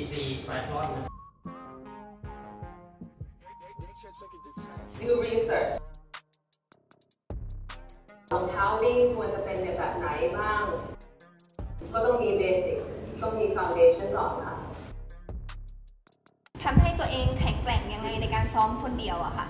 DC Triathlon do research รองเท้าวิ่งควรจะเป็นในแบบไหนบ้าง ก็ต้องมีเบสิกต้องมีฟาวเดชั่นก่อนค่ะทำให้ตัวเองแข็งแกร่งยังไงในการซ้อมคนเดียวอะค่ะ